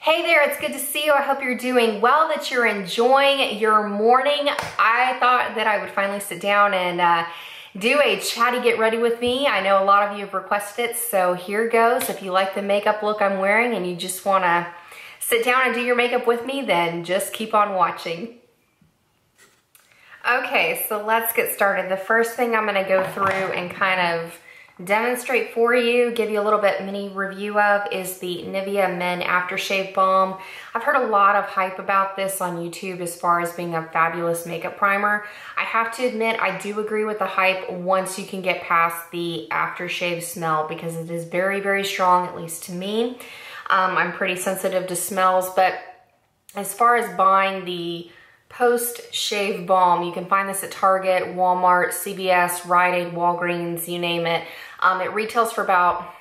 Hey there, it's good to see you. I hope you're doing well, that you're enjoying your morning. I thought that I would finally sit down and uh, do a chatty get ready with me. I know a lot of you have requested it, so here goes. If you like the makeup look I'm wearing and you just wanna sit down and do your makeup with me, then just keep on watching. Okay, so let's get started. The first thing I'm gonna go through and kind of demonstrate for you, give you a little bit mini review of is the Nivea Men Aftershave Balm. I've heard a lot of hype about this on YouTube as far as being a fabulous makeup primer. I have to admit, I do agree with the hype once you can get past the aftershave smell because it is very, very strong, at least to me. Um, I'm pretty sensitive to smells, but as far as buying the post-shave balm. You can find this at Target, Walmart, CVS, Rite Aid, Walgreens, you name it. Um, it retails for about,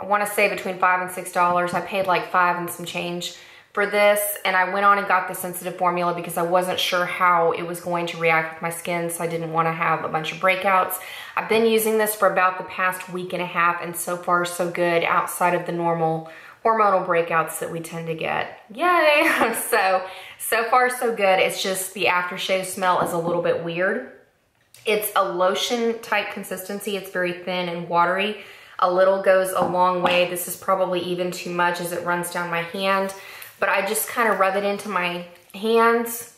I wanna say between five and $6. I paid like five and some change for this and I went on and got the sensitive formula because I wasn't sure how it was going to react with my skin so I didn't want to have a bunch of breakouts. I've been using this for about the past week and a half and so far so good outside of the normal hormonal breakouts that we tend to get. Yay! so, so far so good. It's just the aftershave smell is a little bit weird. It's a lotion type consistency. It's very thin and watery. A little goes a long way. This is probably even too much as it runs down my hand. But I just kind of rub it into my hands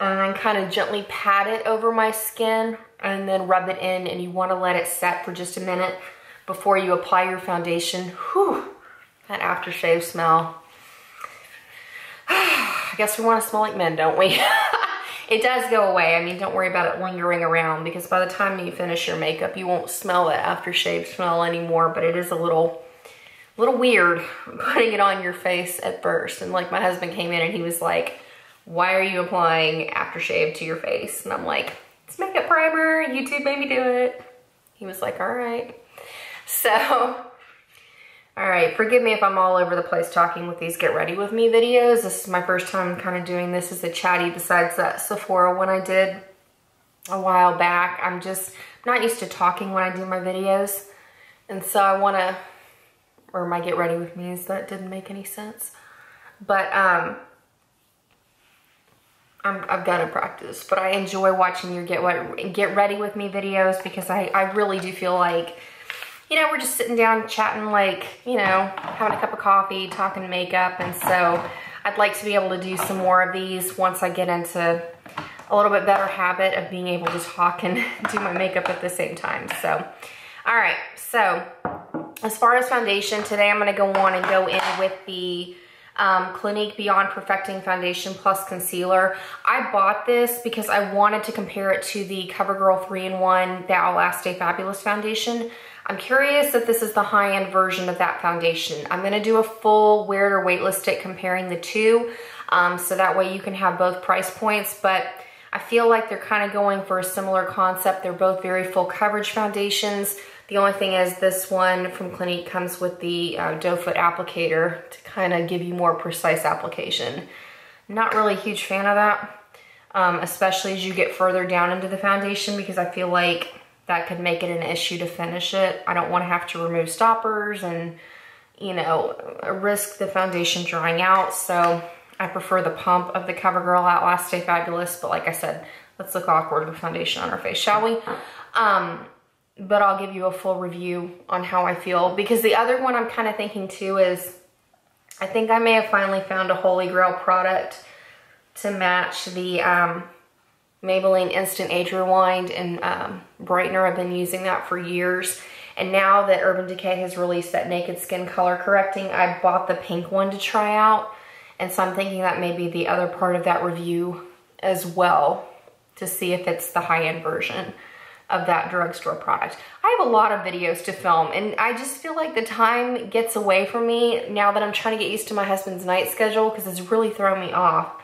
and then kind of gently pat it over my skin and then rub it in and you want to let it set for just a minute before you apply your foundation. Whew that aftershave smell. I guess we want to smell like men, don't we? it does go away. I mean, don't worry about it lingering around because by the time you finish your makeup, you won't smell that aftershave smell anymore, but it is a little, little weird putting it on your face at first. And like my husband came in and he was like, why are you applying aftershave to your face? And I'm like, it's makeup primer. YouTube made me do it. He was like, all right. So all right, forgive me if I'm all over the place talking with these get ready with me videos. This is my first time kind of doing this as a chatty besides that Sephora one I did a while back. I'm just not used to talking when I do my videos. And so I want to, or my get ready with me's, that didn't make any sense. But um, I'm, I've got to practice. But I enjoy watching your get, get ready with me videos because I, I really do feel like you know, we're just sitting down chatting like, you know, having a cup of coffee, talking makeup. And so I'd like to be able to do some more of these once I get into a little bit better habit of being able to talk and do my makeup at the same time. So, all right. So as far as foundation, today I'm going to go on and go in with the um, Clinique Beyond Perfecting Foundation Plus Concealer. I bought this because I wanted to compare it to the CoverGirl 3-in-1 That Will Last Stay Fabulous Foundation. I'm curious if this is the high-end version of that foundation. I'm gonna do a full wear or weightless stick comparing the two, um, so that way you can have both price points, but I feel like they're kind of going for a similar concept. They're both very full coverage foundations. The only thing is this one from Clinique comes with the uh, doe foot applicator to kind of give you more precise application. Not really a huge fan of that, um, especially as you get further down into the foundation because I feel like that could make it an issue to finish it. I don't want to have to remove stoppers and, you know, risk the foundation drying out. So I prefer the pump of the CoverGirl Outlast Stay Fabulous. But like I said, let's look awkward with foundation on our face, shall we? Um, but I'll give you a full review on how I feel. Because the other one I'm kind of thinking too is, I think I may have finally found a holy grail product to match the um, Maybelline Instant Age Rewind and um, Brightener. I've been using that for years. And now that Urban Decay has released that Naked Skin Color Correcting, I bought the pink one to try out. And so I'm thinking that may be the other part of that review as well to see if it's the high-end version of that drugstore product. I have a lot of videos to film and I just feel like the time gets away from me now that I'm trying to get used to my husband's night schedule because it's really thrown me off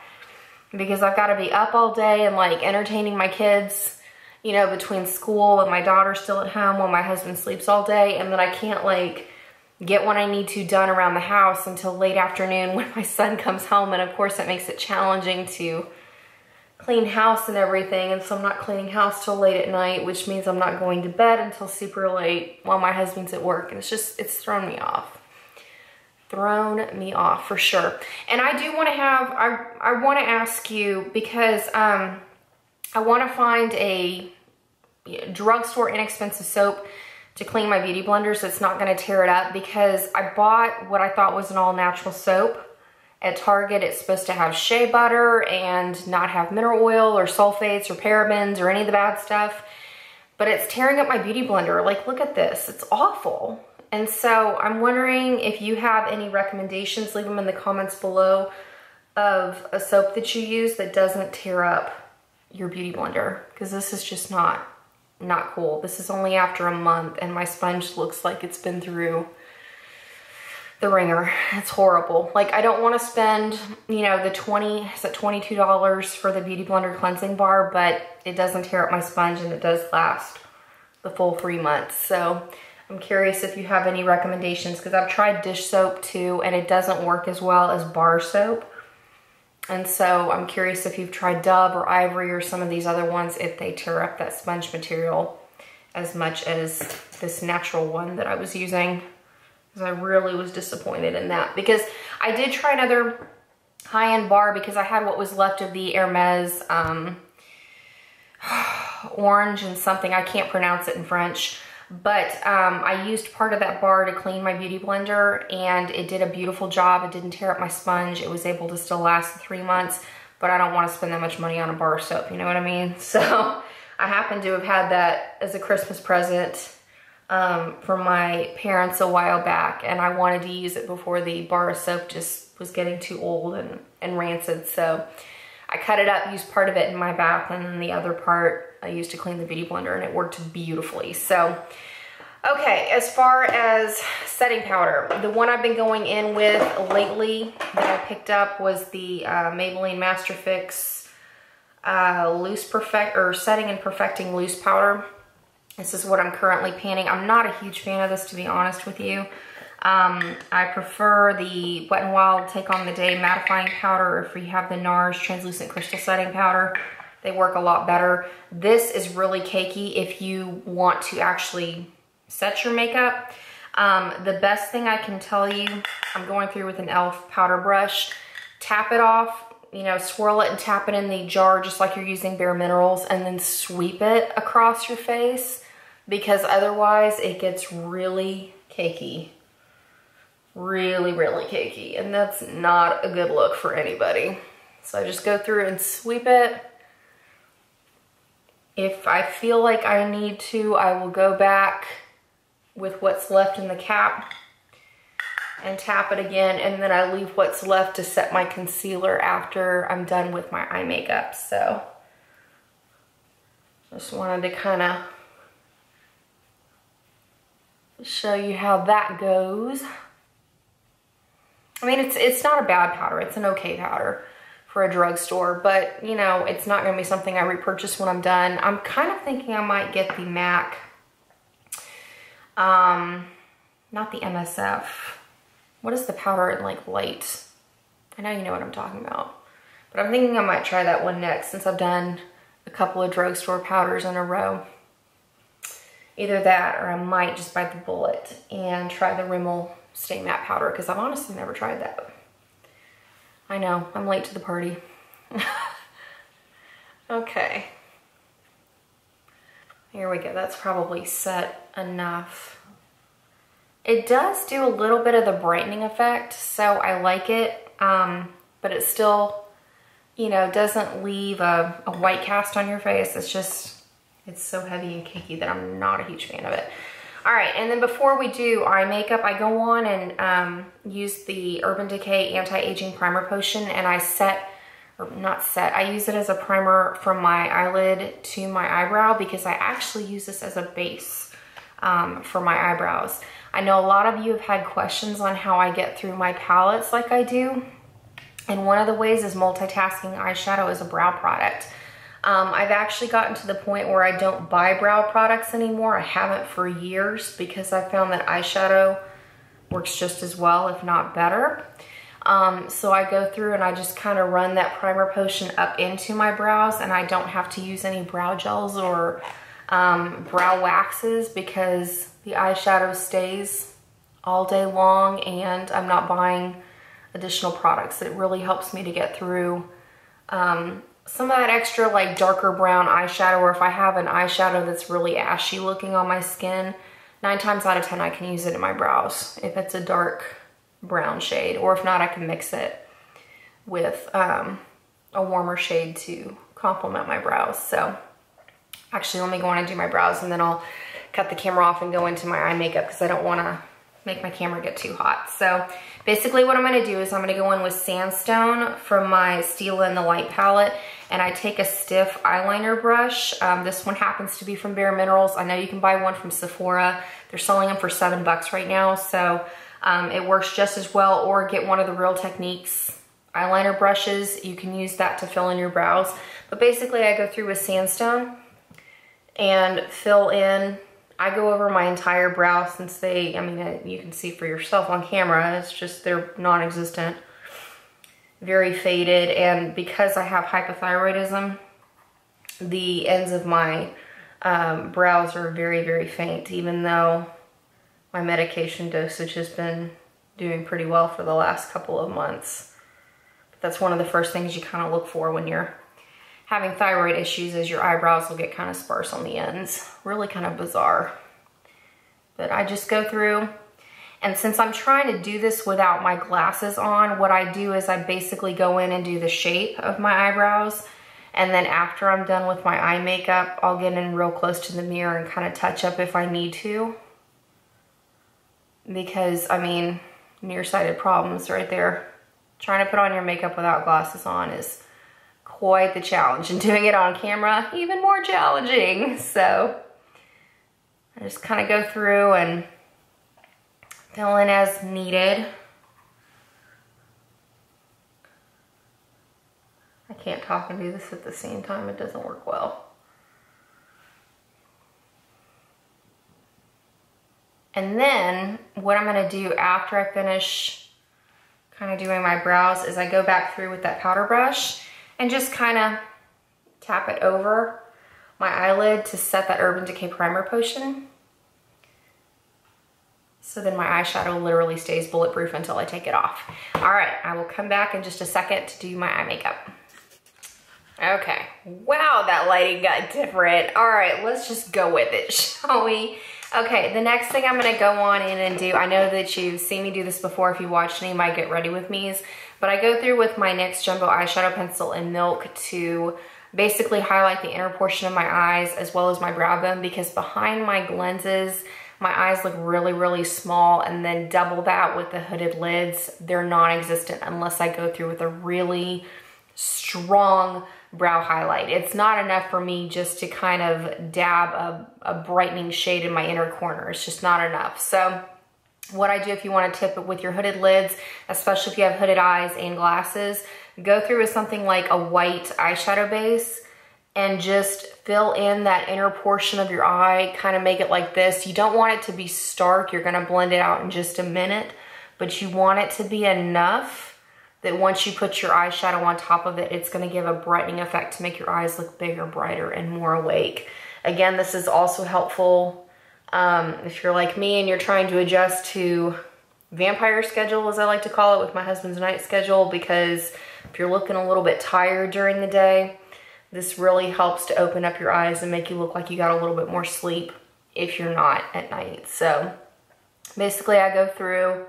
because I've got to be up all day and like entertaining my kids, you know, between school and my daughter still at home while my husband sleeps all day. And then I can't like get what I need to done around the house until late afternoon when my son comes home. And of course that makes it challenging to clean house and everything. And so I'm not cleaning house till late at night, which means I'm not going to bed until super late while my husband's at work. And it's just, it's thrown me off. Thrown me off for sure. And I do want to have, I, I want to ask you because um, I want to find a drugstore inexpensive soap to clean my beauty blender so it's not going to tear it up because I bought what I thought was an all natural soap at Target. It's supposed to have shea butter and not have mineral oil or sulfates or parabens or any of the bad stuff. But it's tearing up my beauty blender. Like, look at this. It's awful. And so I'm wondering if you have any recommendations, leave them in the comments below of a soap that you use that doesn't tear up your beauty blender because this is just not not cool. This is only after a month and my sponge looks like it's been through the ringer. It's horrible. Like I don't want to spend, you know, the 20, is it $22 for the Beauty Blender cleansing bar, but it doesn't tear up my sponge and it does last the full three months. So I'm curious if you have any recommendations because I've tried dish soap too and it doesn't work as well as bar soap. And so I'm curious if you've tried Dove or Ivory or some of these other ones, if they tear up that sponge material as much as this natural one that I was using. Because I really was disappointed in that. Because I did try another high-end bar because I had what was left of the Hermes um, orange and something. I can't pronounce it in French. But um, I used part of that bar to clean my beauty blender and it did a beautiful job. It didn't tear up my sponge. It was able to still last three months, but I don't want to spend that much money on a bar soap, you know what I mean? So I happen to have had that as a Christmas present um, from my parents a while back and I wanted to use it before the bar soap just was getting too old and, and rancid. So I cut it up, used part of it in my bath and then the other part I used to clean the beauty blender and it worked beautifully. So, okay, as far as setting powder, the one I've been going in with lately that I picked up was the uh, Maybelline Master Fix uh, Loose Perfect, or Setting and Perfecting Loose Powder. This is what I'm currently panning. I'm not a huge fan of this, to be honest with you. Um, I prefer the Wet n Wild Take on the Day mattifying powder if you have the NARS translucent crystal setting powder. They work a lot better. This is really cakey if you want to actually set your makeup. Um, the best thing I can tell you, I'm going through with an e.l.f. powder brush. Tap it off, you know, swirl it and tap it in the jar just like you're using Bare Minerals and then sweep it across your face because otherwise it gets really cakey. Really, really cakey. And that's not a good look for anybody. So I just go through and sweep it if I feel like I need to, I will go back with what's left in the cap and tap it again and then I leave what's left to set my concealer after I'm done with my eye makeup. So just wanted to kind of show you how that goes. I mean, it's it's not a bad powder. It's an okay powder for a drugstore, but you know, it's not gonna be something I repurchase when I'm done. I'm kind of thinking I might get the MAC, um, not the MSF. What is the powder in like light? I know you know what I'm talking about, but I'm thinking I might try that one next since I've done a couple of drugstore powders in a row. Either that or I might just bite the bullet and try the Rimmel Stay Matte Powder because I've honestly never tried that. I know, I'm late to the party. okay. Here we go, that's probably set enough. It does do a little bit of the brightening effect, so I like it, um, but it still, you know, doesn't leave a, a white cast on your face. It's just, it's so heavy and cakey that I'm not a huge fan of it. All right, and then before we do eye makeup, I go on and um, use the Urban Decay Anti-Aging Primer Potion and I set, or not set, I use it as a primer from my eyelid to my eyebrow because I actually use this as a base um, for my eyebrows. I know a lot of you have had questions on how I get through my palettes like I do. And one of the ways is multitasking eyeshadow as a brow product. Um, I've actually gotten to the point where I don't buy brow products anymore. I haven't for years because I found that eyeshadow works just as well, if not better. Um, so I go through and I just kind of run that primer potion up into my brows and I don't have to use any brow gels or um, brow waxes because the eyeshadow stays all day long and I'm not buying additional products. It really helps me to get through um, some of that extra like darker brown eyeshadow or if I have an eyeshadow that's really ashy looking on my skin, nine times out of 10 I can use it in my brows if it's a dark brown shade or if not I can mix it with um, a warmer shade to complement my brows. So actually let me go on and do my brows and then I'll cut the camera off and go into my eye makeup because I don't want to make my camera get too hot. So basically what I'm going to do is I'm going to go in with Sandstone from my Stila in the Light palette and I take a stiff eyeliner brush. Um, this one happens to be from Bare Minerals. I know you can buy one from Sephora. They're selling them for seven bucks right now. So um, it works just as well or get one of the Real Techniques eyeliner brushes. You can use that to fill in your brows. But basically I go through with Sandstone and fill in I go over my entire brow since they, I mean, you can see for yourself on camera, it's just, they're non-existent. Very faded, and because I have hypothyroidism, the ends of my um, brows are very, very faint, even though my medication dosage has been doing pretty well for the last couple of months. But that's one of the first things you kind of look for when you're having thyroid issues is your eyebrows will get kind of sparse on the ends. Really kind of bizarre. But I just go through and since I'm trying to do this without my glasses on, what I do is I basically go in and do the shape of my eyebrows. And then after I'm done with my eye makeup, I'll get in real close to the mirror and kind of touch up if I need to. Because, I mean, nearsighted problems right there. Trying to put on your makeup without glasses on is quite the challenge and doing it on camera, even more challenging. So I just kind of go through and fill in as needed. I can't talk and do this at the same time. It doesn't work well. And then what I'm gonna do after I finish kind of doing my brows is I go back through with that powder brush and just kind of tap it over my eyelid to set that Urban Decay Primer Potion. So then my eyeshadow literally stays bulletproof until I take it off. All right, I will come back in just a second to do my eye makeup. Okay, wow, that lighting got different. All right, let's just go with it, shall we? Okay, the next thing I'm gonna go on in and do, I know that you've seen me do this before if you watched any of my Get Ready With Me's, but I go through with my NYX Jumbo Eyeshadow Pencil in Milk to basically highlight the inner portion of my eyes as well as my brow bone because behind my lenses, my eyes look really, really small and then double that with the hooded lids. They're non-existent unless I go through with a really strong brow highlight. It's not enough for me just to kind of dab a, a brightening shade in my inner corner. It's just not enough. So what I do if you want to tip it with your hooded lids, especially if you have hooded eyes and glasses, go through with something like a white eyeshadow base and just fill in that inner portion of your eye, kind of make it like this. You don't want it to be stark. You're going to blend it out in just a minute, but you want it to be enough that once you put your eyeshadow on top of it, it's going to give a brightening effect to make your eyes look bigger, brighter, and more awake. Again, this is also helpful um, if you're like me and you're trying to adjust to vampire schedule, as I like to call it, with my husband's night schedule, because if you're looking a little bit tired during the day, this really helps to open up your eyes and make you look like you got a little bit more sleep if you're not at night. So basically I go through,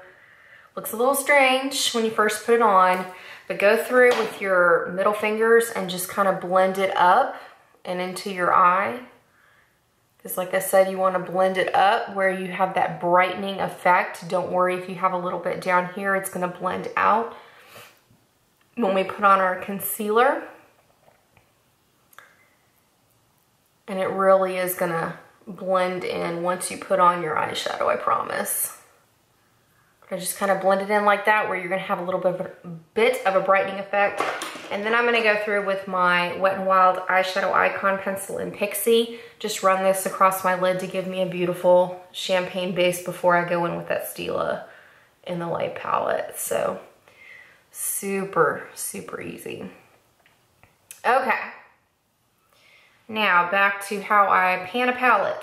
looks a little strange when you first put it on, but go through with your middle fingers and just kind of blend it up and into your eye. Because like I said, you want to blend it up where you have that brightening effect. Don't worry if you have a little bit down here, it's going to blend out. When we put on our concealer, and it really is to blend in once you put on your eyeshadow, I promise. I just kind of blend it in like that where you're to have a little bit of a, bit of a brightening effect. And then I'm to go through with my Wet n Wild Eyeshadow Icon Pencil in Pixie. Just run this across my lid to give me a beautiful champagne base before I go in with that Stila in the light palette. So super, super easy. Okay. Now back to how I pan a palette.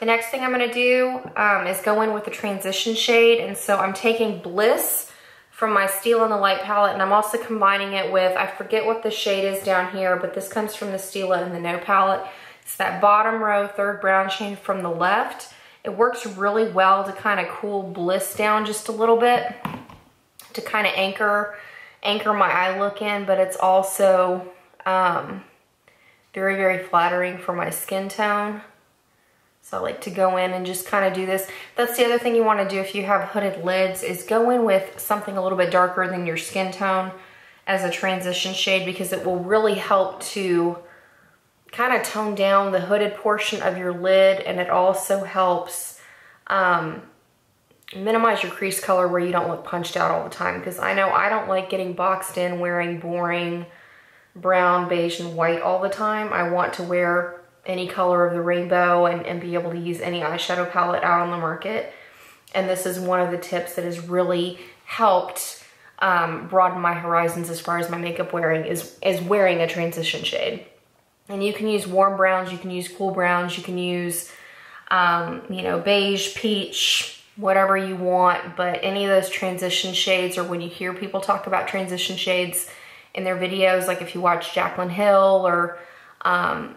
The next thing I'm gonna do um, is go in with the transition shade. And so I'm taking Bliss from my Stila in the Light palette and I'm also combining it with, I forget what the shade is down here, but this comes from the Stila and the Know palette. It's that bottom row, third brown shade from the left. It works really well to kind of cool Bliss down just a little bit to kind of anchor anchor my eye look in, but it's also um, very, very flattering for my skin tone. So I like to go in and just kind of do this. That's the other thing you want to do if you have hooded lids is go in with something a little bit darker than your skin tone as a transition shade because it will really help to kind of tone down the hooded portion of your lid and it also helps um, minimize your crease color where you don't look punched out all the time because I know I don't like getting boxed in wearing boring brown, beige, and white all the time. I want to wear any color of the rainbow and, and be able to use any eyeshadow palette out on the market. And this is one of the tips that has really helped um, broaden my horizons as far as my makeup wearing is, is wearing a transition shade. And you can use warm browns, you can use cool browns, you can use, um, you know, beige, peach, whatever you want, but any of those transition shades or when you hear people talk about transition shades in their videos, like if you watch Jaclyn Hill or um,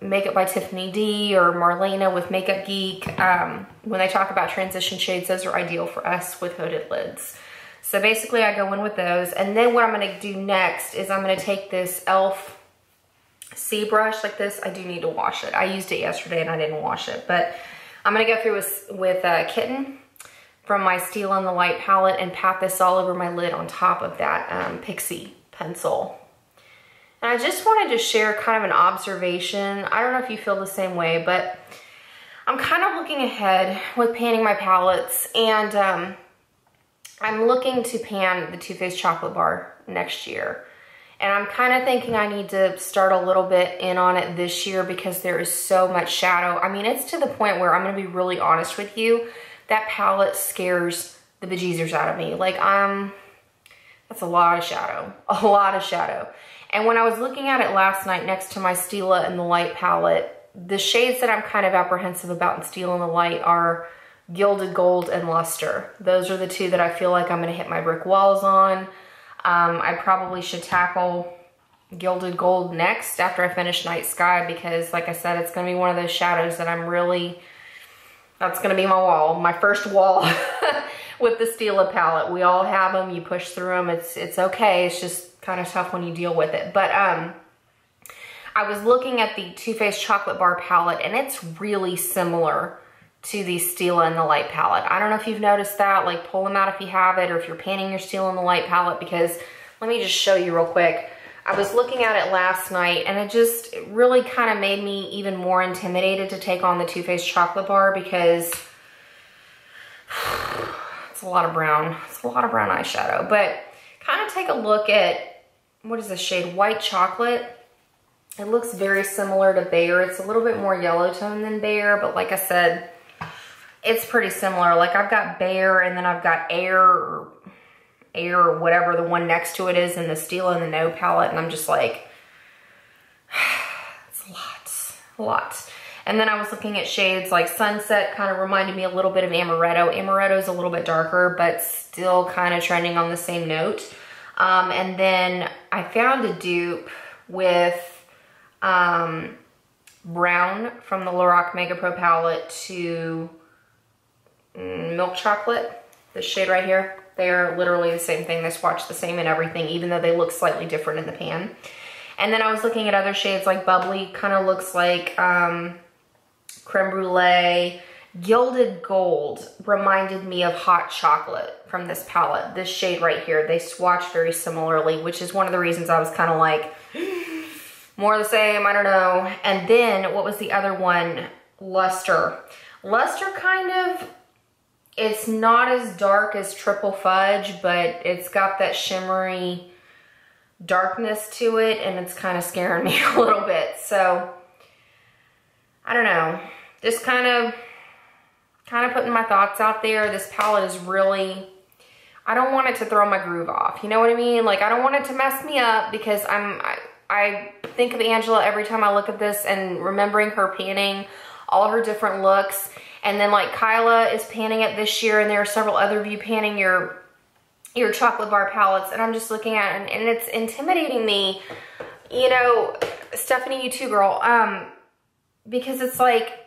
Makeup by Tiffany D or Marlena with Makeup Geek, um, when they talk about transition shades, those are ideal for us with hooded lids. So basically I go in with those. And then what I'm gonna do next is I'm gonna take this e.l.f. C brush like this. I do need to wash it. I used it yesterday and I didn't wash it, but I'm gonna go through with, with uh, Kitten from my Stila in the Light palette and pat this all over my lid on top of that um, Pixie pencil. And I just wanted to share kind of an observation. I don't know if you feel the same way, but I'm kind of looking ahead with panning my palettes and um, I'm looking to pan the Too Faced Chocolate Bar next year. And I'm kind of thinking I need to start a little bit in on it this year because there is so much shadow. I mean, it's to the point where I'm going to be really honest with you. That palette scares the bejeezers out of me. Like, I'm... um, that's a lot of shadow. A lot of shadow. And when I was looking at it last night next to my Stila and the Light palette, the shades that I'm kind of apprehensive about in Stila and the Light are Gilded Gold and Luster. Those are the two that I feel like I'm going to hit my brick walls on. Um, I probably should tackle Gilded Gold next after I finish Night Sky because like I said, it's gonna be one of those shadows that I'm really, that's gonna be my wall, my first wall with the Stila palette. We all have them, you push through them, it's, it's okay. It's just kind of tough when you deal with it. But um, I was looking at the Too Faced Chocolate Bar palette and it's really similar to the Stila and the Light palette. I don't know if you've noticed that, like pull them out if you have it or if you're panning your Stila and the Light palette because let me just show you real quick. I was looking at it last night and it just really kind of made me even more intimidated to take on the Too Faced Chocolate Bar because it's a lot of brown. It's a lot of brown eyeshadow, but kind of take a look at, what is this shade? White Chocolate. It looks very similar to Bare. It's a little bit more yellow tone than Bare, but like I said, it's pretty similar. Like I've got Bare and then I've got Air Air or whatever the one next to it is in the Stila and the Know palette. And I'm just like, it's a lot, a lot. And then I was looking at shades like Sunset kind of reminded me a little bit of Amaretto. Amaretto is a little bit darker, but still kind of trending on the same note. Um, and then I found a dupe with um, Brown from the Lorac Mega Pro palette to Mm, milk chocolate, this shade right here. They are literally the same thing. They swatch the same and everything, even though they look slightly different in the pan. And then I was looking at other shades like Bubbly, kind of looks like um, Creme Brulee. Gilded Gold reminded me of Hot Chocolate from this palette. This shade right here, they swatch very similarly, which is one of the reasons I was kind of like, more the same, I don't know. And then, what was the other one? Luster. Luster kind of it's not as dark as Triple Fudge, but it's got that shimmery darkness to it and it's kind of scaring me a little bit. So, I don't know. Just kind of, kind of putting my thoughts out there. This palette is really, I don't want it to throw my groove off. You know what I mean? Like, I don't want it to mess me up because I'm, I, I think of Angela every time I look at this and remembering her panning all her different looks. And then like Kyla is panning it this year and there are several other of you panning your your chocolate bar palettes and I'm just looking at it and, and it's intimidating me. You know, Stephanie, you too, girl. Um, because it's like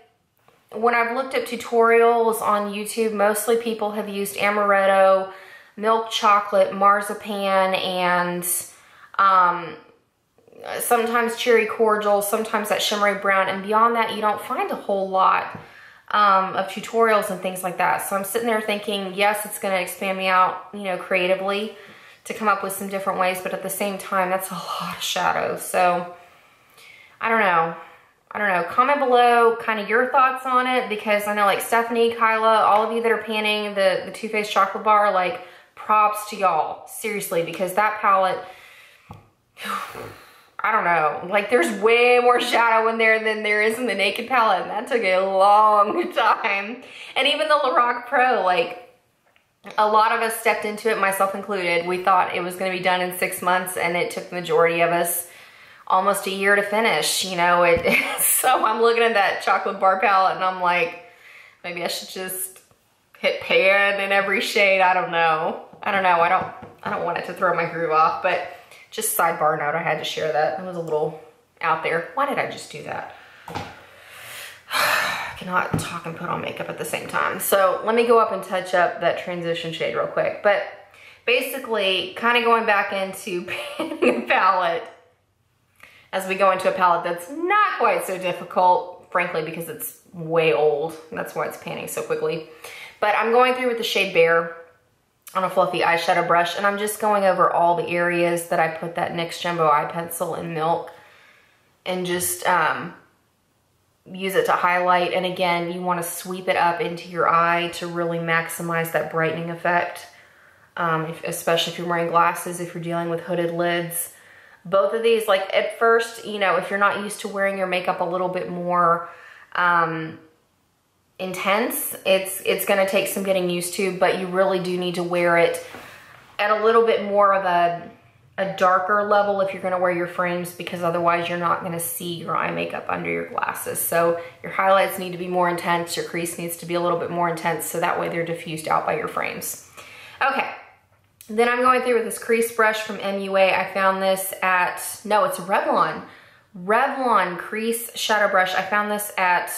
when I've looked at tutorials on YouTube, mostly people have used amaretto, milk chocolate, marzipan, and um, sometimes cherry cordial, sometimes that shimmery brown. And beyond that, you don't find a whole lot um, of tutorials and things like that. So I'm sitting there thinking, yes, it's going to expand me out, you know, creatively to come up with some different ways. But at the same time, that's a lot of shadows. So I don't know. I don't know. Comment below kind of your thoughts on it because I know like Stephanie, Kyla, all of you that are panning the, the Too Faced chocolate bar, like props to y'all. Seriously, because that palette, I don't know. Like there's way more shadow in there than there is in the Naked palette. And that took a long time. And even the Lorac Pro, like a lot of us stepped into it, myself included. We thought it was going to be done in six months and it took the majority of us almost a year to finish, you know. It, so I'm looking at that chocolate bar palette and I'm like, maybe I should just hit pan in every shade. I don't know. I don't know. I don't, I don't want it to throw my groove off, but just sidebar note, I had to share that. It was a little out there. Why did I just do that? I cannot talk and put on makeup at the same time. So let me go up and touch up that transition shade real quick. But basically, kind of going back into painting a palette as we go into a palette that's not quite so difficult, frankly, because it's way old. That's why it's panning so quickly. But I'm going through with the shade Bare on a fluffy eyeshadow brush, and I'm just going over all the areas that I put that NYX Jumbo Eye Pencil in Milk and just um, use it to highlight. And again, you want to sweep it up into your eye to really maximize that brightening effect, um, if, especially if you're wearing glasses, if you're dealing with hooded lids both of these, like at first, you know, if you're not used to wearing your makeup a little bit more um, intense, it's, it's gonna take some getting used to, but you really do need to wear it at a little bit more of a, a darker level if you're gonna wear your frames because otherwise you're not gonna see your eye makeup under your glasses. So your highlights need to be more intense, your crease needs to be a little bit more intense so that way they're diffused out by your frames. Okay, then I'm going through with this crease brush from MUA. I found this at, no, it's Revlon. Revlon crease shadow brush. I found this at,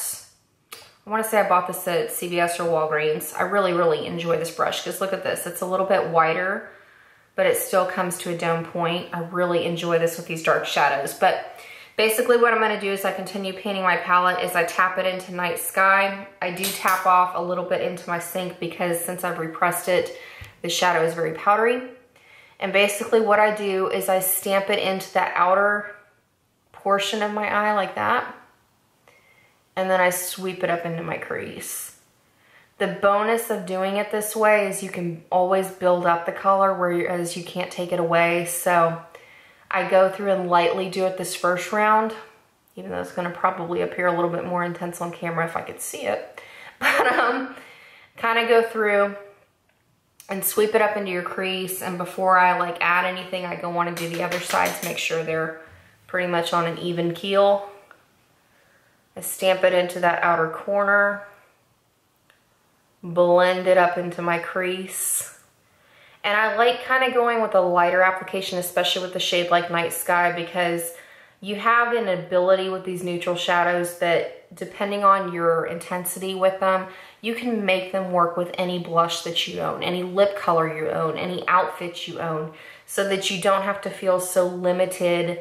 I wanna say I bought this at CVS or Walgreens. I really, really enjoy this brush because look at this. It's a little bit wider, but it still comes to a dome point. I really enjoy this with these dark shadows. But basically what I'm gonna do is I continue painting my palette is I tap it into Night Sky. I do tap off a little bit into my sink because since I've repressed it, the shadow is very powdery. And basically what I do is I stamp it into that outer portion of my eye like that. And then I sweep it up into my crease. The bonus of doing it this way is you can always build up the color whereas you can't take it away. So I go through and lightly do it this first round, even though it's gonna probably appear a little bit more intense on camera if I could see it. But um, kind of go through, and sweep it up into your crease. And before I like add anything, I go on and do the other sides, make sure they're pretty much on an even keel. I stamp it into that outer corner, blend it up into my crease. And I like kind of going with a lighter application, especially with the shade like Night Sky, because you have an ability with these neutral shadows that depending on your intensity with them, you can make them work with any blush that you own, any lip color you own, any outfit you own, so that you don't have to feel so limited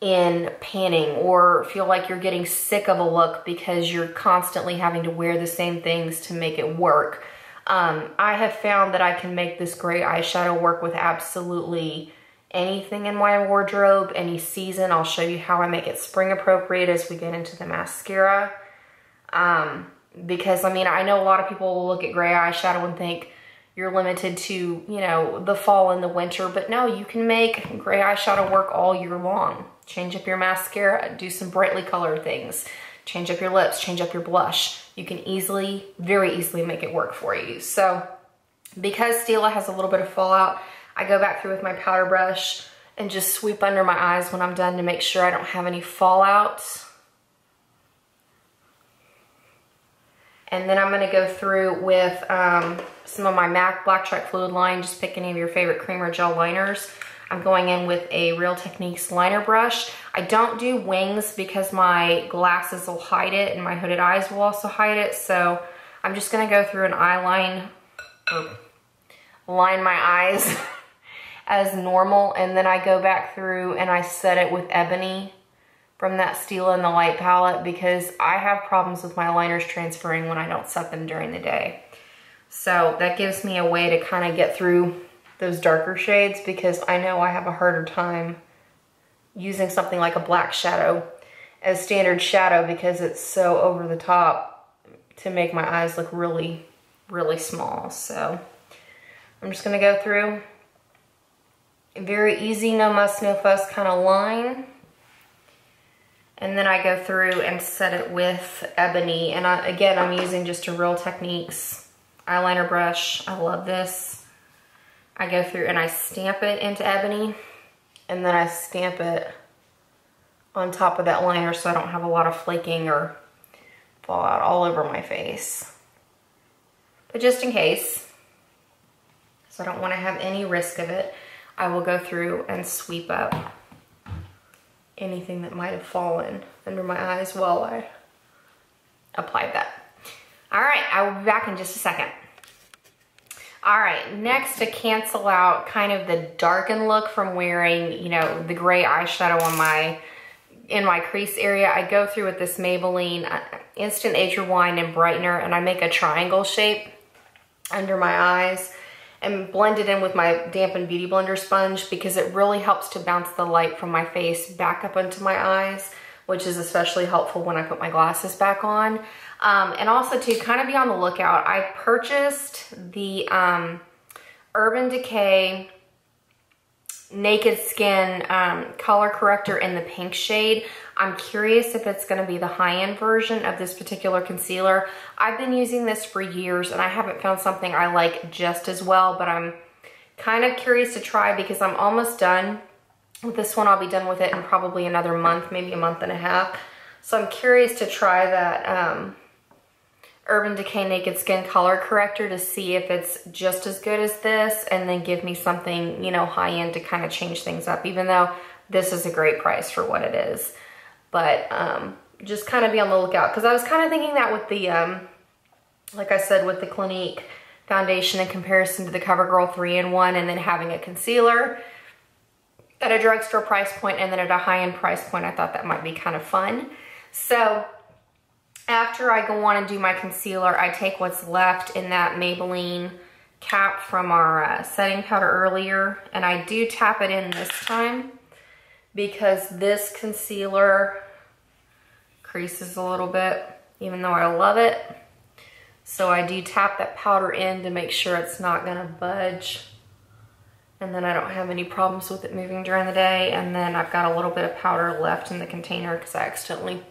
in panning or feel like you're getting sick of a look because you're constantly having to wear the same things to make it work. Um, I have found that I can make this gray eyeshadow work with absolutely anything in my wardrobe, any season. I'll show you how I make it spring appropriate as we get into the mascara. Um, because I mean, I know a lot of people will look at gray eyeshadow and think you're limited to, you know, the fall and the winter, but no, you can make gray eyeshadow work all year long. Change up your mascara, do some brightly colored things, change up your lips, change up your blush. You can easily, very easily make it work for you. So because Stila has a little bit of fallout, I go back through with my powder brush and just sweep under my eyes when I'm done to make sure I don't have any fallout. And then I'm gonna go through with um, some of my MAC Black Track Fluid Line, just pick any of your favorite cream or gel liners. I'm going in with a Real Techniques liner brush. I don't do wings because my glasses will hide it and my hooded eyes will also hide it. So I'm just gonna go through an eye line, line my eyes as normal. And then I go back through and I set it with Ebony from that Stila in the Light palette because I have problems with my liners transferring when I don't set them during the day. So that gives me a way to kind of get through those darker shades because I know I have a harder time using something like a black shadow as standard shadow because it's so over the top to make my eyes look really, really small. So I'm just gonna go through very easy, no muss, no fuss kind of line. And then I go through and set it with Ebony. And I, again, I'm using just a Real Techniques eyeliner brush. I love this. I go through and I stamp it into Ebony. And then I stamp it on top of that liner so I don't have a lot of flaking or fallout all over my face. But just in case, so I don't want to have any risk of it, I will go through and sweep up anything that might have fallen under my eyes while I applied that. All right, I will be back in just a second. All right, next to cancel out kind of the darkened look from wearing, you know, the gray eyeshadow on my, in my crease area, I go through with this Maybelline uh, Instant Age Rewind and Brightener and I make a triangle shape under my eyes and blend it in with my dampened Beauty Blender sponge because it really helps to bounce the light from my face back up into my eyes, which is especially helpful when I put my glasses back on. Um, and also to kind of be on the lookout, I purchased the um, Urban Decay Naked Skin um, color corrector in the pink shade. I'm curious if it's gonna be the high-end version of this particular concealer. I've been using this for years and I haven't found something I like just as well, but I'm kind of curious to try because I'm almost done with this one. I'll be done with it in probably another month, maybe a month and a half. So I'm curious to try that um, Urban Decay Naked Skin Color Corrector to see if it's just as good as this and then give me something, you know, high end to kind of change things up, even though this is a great price for what it is. But um, just kind of be on the lookout because I was kind of thinking that with the, um, like I said, with the Clinique foundation in comparison to the CoverGirl 3-in-1 and then having a concealer at a drugstore price point and then at a high-end price point, I thought that might be kind of fun. So after I go on and do my concealer, I take what's left in that Maybelline cap from our uh, setting powder earlier, and I do tap it in this time because this concealer creases a little bit, even though I love it. So I do tap that powder in to make sure it's not gonna budge. And then I don't have any problems with it moving during the day. And then I've got a little bit of powder left in the container because I accidentally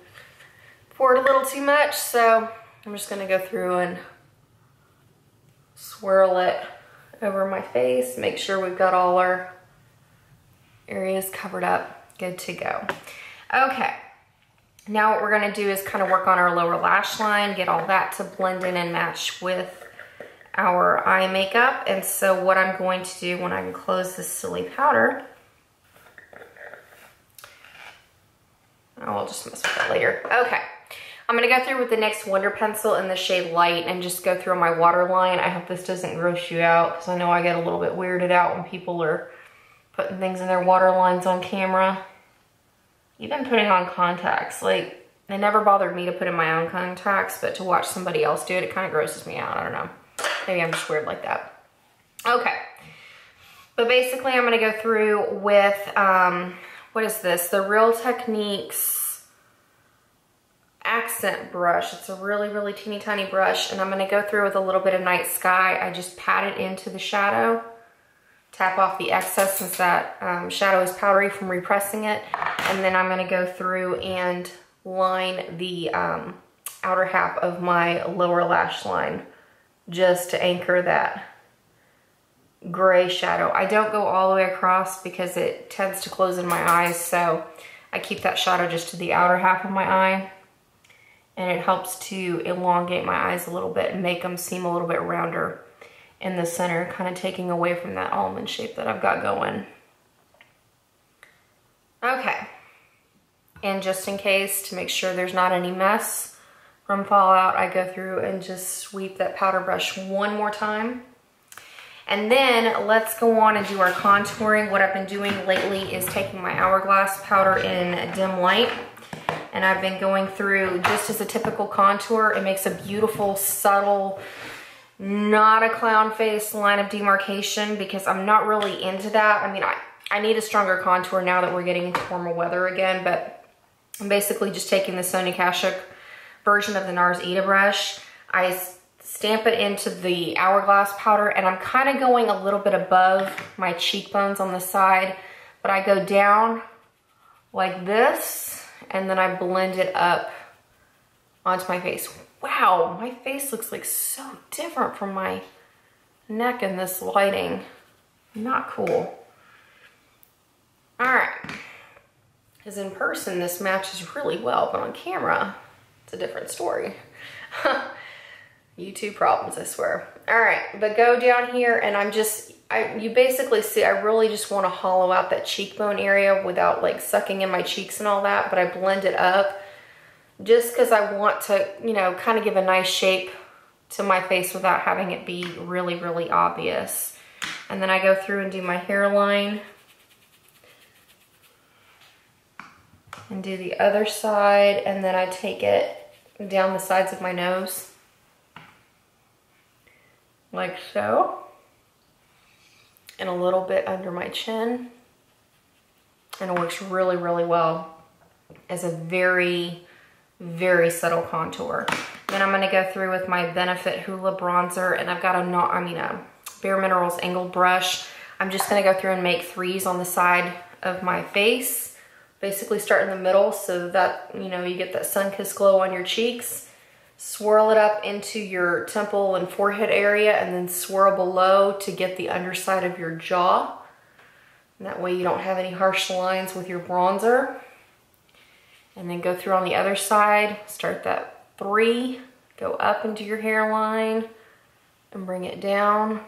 poured a little too much, so I'm just gonna go through and swirl it over my face, make sure we've got all our areas covered up, good to go. Okay, now what we're gonna do is kind of work on our lower lash line, get all that to blend in and match with our eye makeup. And so what I'm going to do when I close this silly powder, oh, I'll just mess with that later. Okay. I'm gonna go through with the NYX Wonder Pencil in the shade Light and just go through my waterline. I hope this doesn't gross you out because I know I get a little bit weirded out when people are putting things in their waterlines on camera. Even putting on contacts, like it never bothered me to put in my own contacts, but to watch somebody else do it, it kind of grosses me out. I don't know. Maybe I'm just weird like that. Okay. But basically I'm gonna go through with, um, what is this? The Real Techniques accent brush. It's a really, really teeny tiny brush and I'm gonna go through with a little bit of night sky. I just pat it into the shadow, tap off the excess since that um, shadow is powdery from repressing it. And then I'm gonna go through and line the um, outer half of my lower lash line just to anchor that gray shadow. I don't go all the way across because it tends to close in my eyes, so I keep that shadow just to the outer half of my eye. And it helps to elongate my eyes a little bit and make them seem a little bit rounder in the center, kind of taking away from that almond shape that I've got going. Okay, and just in case to make sure there's not any mess from fallout, I go through and just sweep that powder brush one more time. And then let's go on and do our contouring. What I've been doing lately is taking my Hourglass powder in dim light and I've been going through just as a typical contour. It makes a beautiful, subtle, not a clown face line of demarcation because I'm not really into that. I mean, I, I need a stronger contour now that we're getting into warmer weather again, but I'm basically just taking the Sonia Kashuk version of the NARS Ita brush. I stamp it into the Hourglass powder and I'm kind of going a little bit above my cheekbones on the side, but I go down like this and then I blend it up onto my face. Wow, my face looks like so different from my neck in this lighting. Not cool. All right, because in person this matches really well, but on camera, it's a different story. YouTube problems, I swear. All right, but go down here and I'm just I, you basically see, I really just want to hollow out that cheekbone area without like sucking in my cheeks and all that, but I blend it up just because I want to, you know, kind of give a nice shape to my face without having it be really, really obvious. And then I go through and do my hairline and do the other side, and then I take it down the sides of my nose like so and a little bit under my chin. And it works really, really well as a very, very subtle contour. Then I'm gonna go through with my Benefit Hoola bronzer and I've got a, not, I mean a Bare Minerals angled brush. I'm just gonna go through and make threes on the side of my face. Basically start in the middle so that, you know, you get that sun-kissed glow on your cheeks swirl it up into your temple and forehead area and then swirl below to get the underside of your jaw. And that way you don't have any harsh lines with your bronzer. And then go through on the other side, start that three, go up into your hairline and bring it down.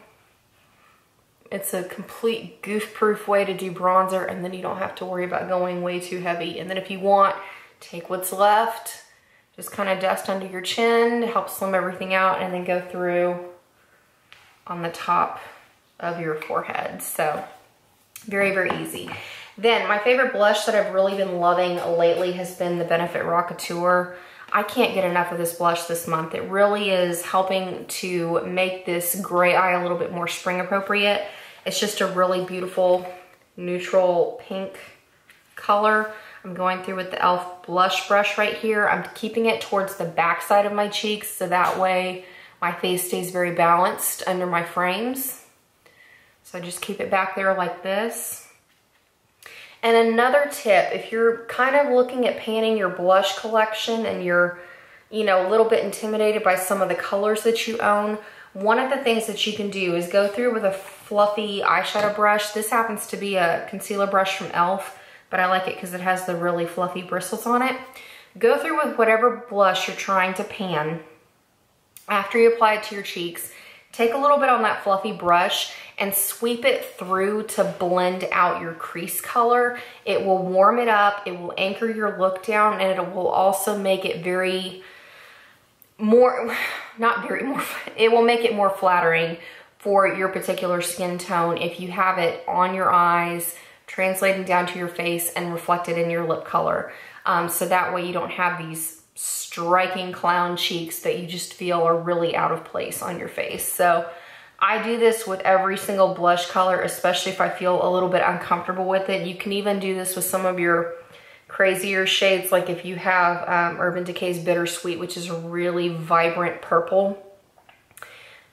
It's a complete goof-proof way to do bronzer and then you don't have to worry about going way too heavy. And then if you want, take what's left, just kind of dust under your chin to help slim everything out and then go through on the top of your forehead. So very, very easy. Then my favorite blush that I've really been loving lately has been the Benefit Rockateur. I can't get enough of this blush this month. It really is helping to make this gray eye a little bit more spring appropriate. It's just a really beautiful neutral pink color. I'm going through with the e.l.f. blush brush right here. I'm keeping it towards the back side of my cheeks so that way my face stays very balanced under my frames. So I just keep it back there like this. And another tip, if you're kind of looking at panning your blush collection and you're, you know, a little bit intimidated by some of the colors that you own, one of the things that you can do is go through with a fluffy eyeshadow brush. This happens to be a concealer brush from e.l.f but I like it because it has the really fluffy bristles on it. Go through with whatever blush you're trying to pan. After you apply it to your cheeks, take a little bit on that fluffy brush and sweep it through to blend out your crease color. It will warm it up, it will anchor your look down, and it will also make it very more, not very more, it will make it more flattering for your particular skin tone if you have it on your eyes, translating down to your face and reflected in your lip color. Um, so that way you don't have these striking clown cheeks that you just feel are really out of place on your face. So I do this with every single blush color, especially if I feel a little bit uncomfortable with it. You can even do this with some of your crazier shades, like if you have um, Urban Decay's Bittersweet, which is a really vibrant purple.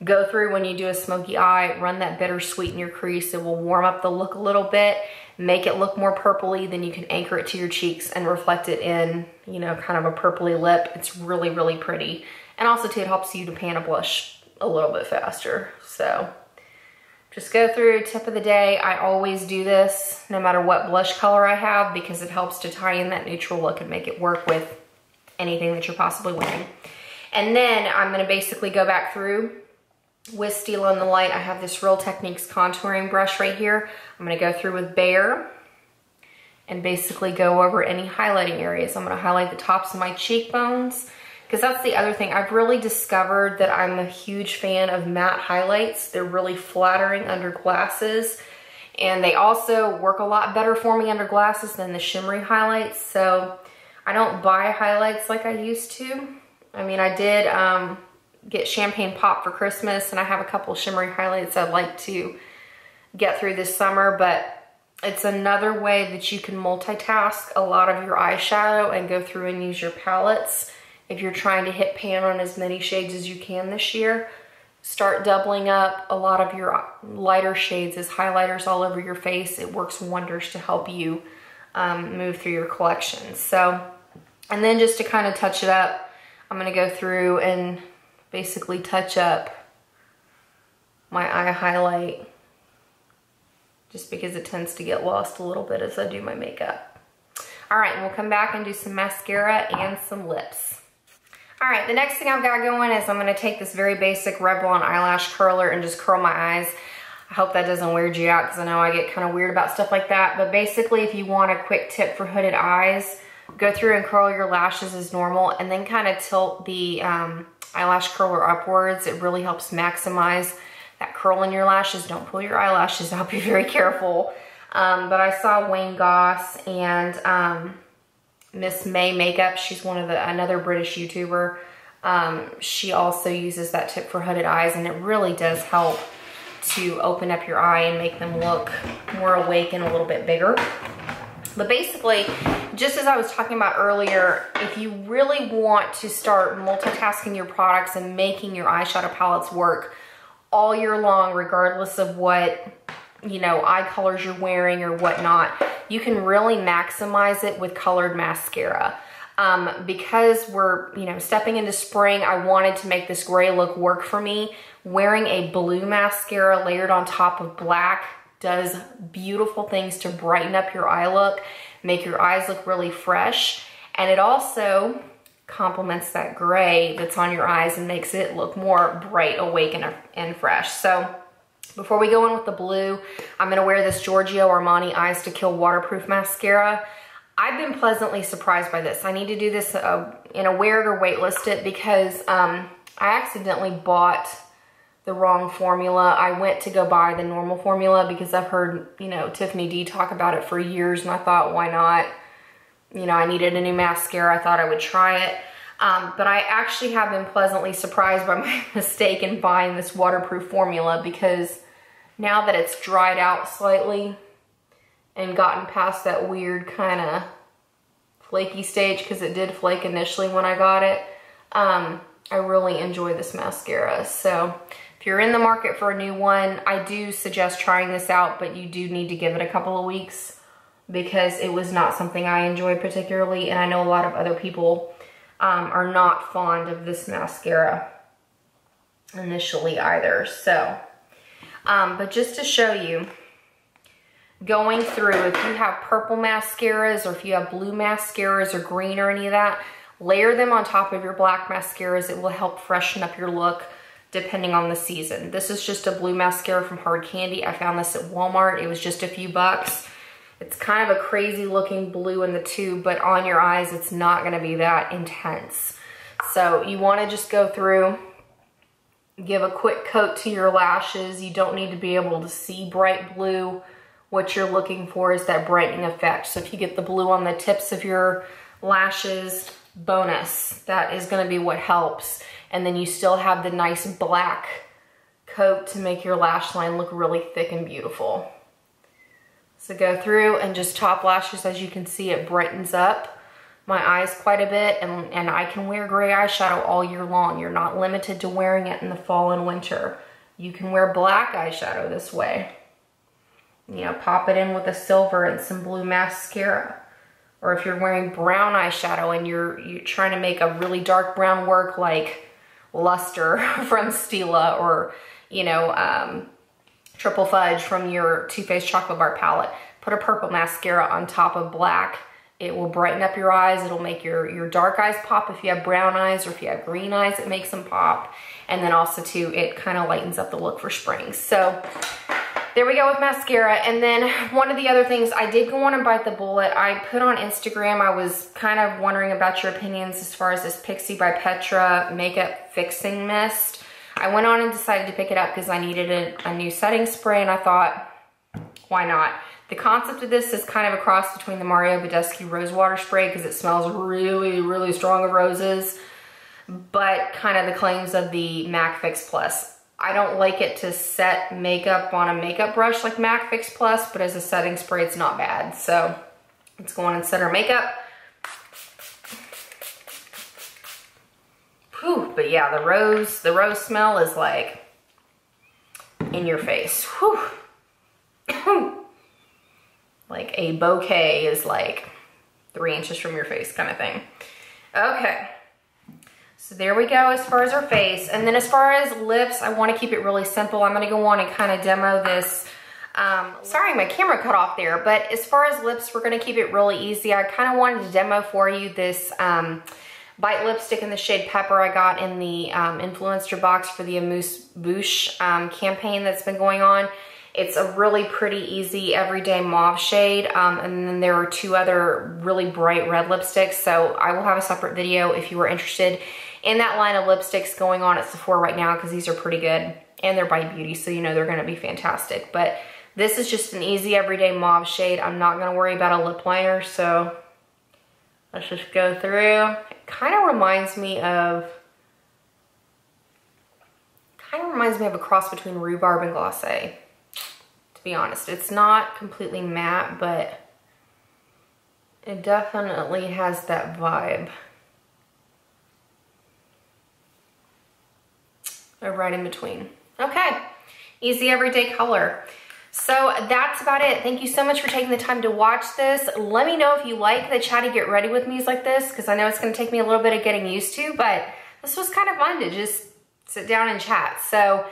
Go through when you do a smoky eye, run that Bittersweet in your crease. It will warm up the look a little bit make it look more purpley, then you can anchor it to your cheeks and reflect it in, you know, kind of a purpley lip. It's really, really pretty. And also too, it helps you to pan a blush a little bit faster. So just go through tip of the day. I always do this no matter what blush color I have because it helps to tie in that neutral look and make it work with anything that you're possibly wearing. And then I'm gonna basically go back through with Stila in the Light. I have this Real Techniques contouring brush right here. I'm gonna go through with Bare and basically go over any highlighting areas. I'm gonna highlight the tops of my cheekbones because that's the other thing. I've really discovered that I'm a huge fan of matte highlights. They're really flattering under glasses and they also work a lot better for me under glasses than the shimmery highlights. So I don't buy highlights like I used to. I mean, I did um, get Champagne Pop for Christmas and I have a couple shimmery highlights I'd like to get through this summer, but it's another way that you can multitask a lot of your eyeshadow and go through and use your palettes if you're trying to hit pan on as many shades as you can this year start doubling up a lot of your lighter shades as highlighters all over your face. It works wonders to help you um, move through your collection. So, and then just to kind of touch it up, I'm gonna go through and basically touch up my eye highlight just because it tends to get lost a little bit as I do my makeup. All right, we'll come back and do some mascara and some lips. All right, the next thing I've got going is I'm gonna take this very basic Revlon eyelash curler and just curl my eyes. I hope that doesn't weird you out because I know I get kind of weird about stuff like that. But basically, if you want a quick tip for hooded eyes, go through and curl your lashes as normal and then kind of tilt the um, eyelash curler upwards. It really helps maximize that curl in your lashes. Don't pull your eyelashes out, be very careful. Um, but I saw Wayne Goss and um, Miss May Makeup. She's one of the another British YouTuber. Um, she also uses that tip for hooded eyes and it really does help to open up your eye and make them look more awake and a little bit bigger. But basically, just as I was talking about earlier, if you really want to start multitasking your products and making your eyeshadow palettes work all year long, regardless of what you know, eye colors you're wearing or whatnot, you can really maximize it with colored mascara. Um, because we're, you know, stepping into spring, I wanted to make this gray look work for me. Wearing a blue mascara layered on top of black does beautiful things to brighten up your eye look, make your eyes look really fresh. And it also complements that gray that's on your eyes and makes it look more bright, awake, and, and fresh. So before we go in with the blue, I'm gonna wear this Giorgio Armani Eyes to Kill Waterproof Mascara. I've been pleasantly surprised by this. I need to do this uh, in a wear it or waitlist it because um, I accidentally bought the wrong formula. I went to go buy the normal formula because I've heard, you know, Tiffany D talk about it for years and I thought, why not? You know, I needed a new mascara. I thought I would try it. Um, but I actually have been pleasantly surprised by my mistake in buying this waterproof formula because now that it's dried out slightly and gotten past that weird kind of flaky stage because it did flake initially when I got it, um, I really enjoy this mascara. So if you're in the market for a new one, I do suggest trying this out, but you do need to give it a couple of weeks because it was not something I enjoyed particularly. And I know a lot of other people um, are not fond of this mascara initially either. So um, but just to show you, going through, if you have purple mascaras or if you have blue mascaras or green or any of that, layer them on top of your black mascaras. It will help freshen up your look depending on the season. This is just a blue mascara from Hard Candy. I found this at Walmart. It was just a few bucks. It's kind of a crazy looking blue in the tube, but on your eyes, it's not gonna be that intense. So you wanna just go through give a quick coat to your lashes. You don't need to be able to see bright blue. What you're looking for is that brightening effect. So if you get the blue on the tips of your lashes, bonus. That is gonna be what helps. And then you still have the nice black coat to make your lash line look really thick and beautiful. So go through and just top lashes, as you can see, it brightens up my eyes quite a bit and, and I can wear gray eyeshadow all year long. You're not limited to wearing it in the fall and winter. You can wear black eyeshadow this way. You know, pop it in with a silver and some blue mascara. Or if you're wearing brown eyeshadow and you're, you're trying to make a really dark brown work like Luster from Stila or, you know, um, Triple Fudge from your Too Faced Chocolate Bar palette, put a purple mascara on top of black It will brighten up your eyes. It'll make your, your dark eyes pop if you have brown eyes or if you have green eyes, it makes them pop. And then also too, it kind of lightens up the look for spring. So there we go with mascara. And then one of the other things, I did go on and bite the bullet. I put on Instagram, I was kind of wondering about your opinions as far as this Pixi by Petra Makeup Fixing Mist. I went on and decided to pick it up because I needed a, a new setting spray and I thought, why not? The concept of this is kind of a cross between the Mario Badescu Rose Water Spray because it smells really, really strong of roses, but kind of the claims of the MAC Fix Plus. I don't like it to set makeup on a makeup brush like MAC Fix Plus, but as a setting spray, it's not bad. So let's go on and set our makeup. Whew, but yeah, the rose, the rose smell is like in your face. Whew. like a bouquet is like three inches from your face kind of thing. Okay. So there we go as far as our face. And then as far as lips, I want to keep it really simple. I'm going to go on and kind of demo this. Um, sorry, my camera cut off there. But as far as lips, we're going to keep it really easy. I kind of wanted to demo for you this um, Bite lipstick in the shade Pepper I got in the um, influencer box for the Amuse Bouche um, campaign that's been going on. It's a really pretty easy everyday mauve shade. Um, and then there are two other really bright red lipsticks. So I will have a separate video if you are interested in that line of lipsticks going on at Sephora right now because these are pretty good. And they're by Beauty, so you know they're going to be fantastic. But this is just an easy everyday mauve shade. I'm not going to worry about a lip liner, so let's just go through. It kind of reminds me of kind of reminds me of a cross between rhubarb and glacé be honest. It's not completely matte, but it definitely has that vibe. Or right in between. Okay, easy everyday color. So that's about it. Thank you so much for taking the time to watch this. Let me know if you like the chatty get ready with me's like this, because I know it's gonna take me a little bit of getting used to, but this was kind of fun to just sit down and chat. So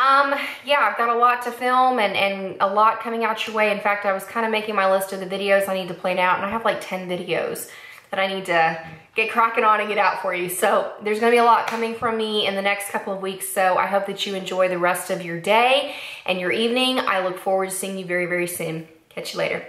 um, yeah, I've got a lot to film and, and a lot coming out your way. In fact, I was kind of making my list of the videos I need to plan out and I have like 10 videos that I need to get cracking on and get out for you. So there's gonna be a lot coming from me in the next couple of weeks. So I hope that you enjoy the rest of your day and your evening. I look forward to seeing you very, very soon. Catch you later.